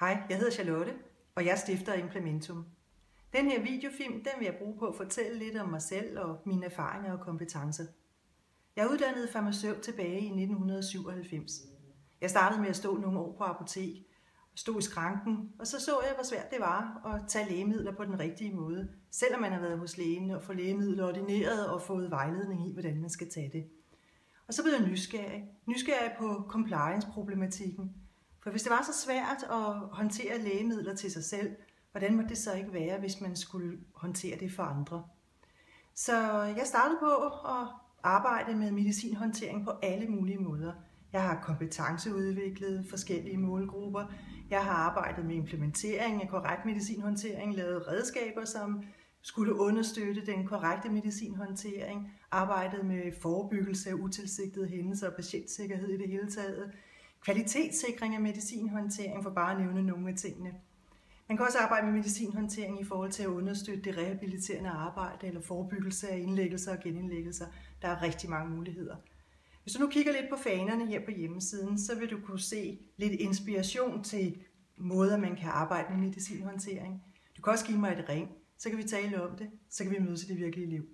Hej, jeg hedder Charlotte, og jeg stifter Implementum. Den her videofilm den vil jeg bruge på at fortælle lidt om mig selv og mine erfaringer og kompetencer. Jeg er uddannet farmaceut tilbage i 1997. Jeg startede med at stå nogle år på apotek, og stod i skranken, og så så jeg, hvor svært det var at tage lægemidler på den rigtige måde, selvom man har været hos lægen og fået lægemidler ordineret og fået vejledning i, hvordan man skal tage det. Og så blev jeg nysgerrig. Nysgerrig på compliance-problematikken. For hvis det var så svært at håndtere lægemidler til sig selv, hvordan må det så ikke være, hvis man skulle håndtere det for andre? Så jeg startede på at arbejde med medicinhåndtering på alle mulige måder. Jeg har kompetenceudviklet forskellige målgrupper. Jeg har arbejdet med implementering af korrekt medicinhåndtering, lavet redskaber, som skulle understøtte den korrekte medicinhåndtering, arbejdet med forebyggelse af utilsigtede hændelser og patientsikkerhed i det hele taget, kvalitetssikring af medicinhåndtering, for bare at nævne nogle af tingene. Man kan også arbejde med medicinhåndtering i forhold til at understøtte det rehabiliterende arbejde eller forebyggelse af indlæggelser og genindlæggelser. Der er rigtig mange muligheder. Hvis du nu kigger lidt på fanerne her på hjemmesiden, så vil du kunne se lidt inspiration til måder, man kan arbejde med medicinhåndtering. Du kan også give mig et ring, så kan vi tale om det, så kan vi mødes i det virkelige liv.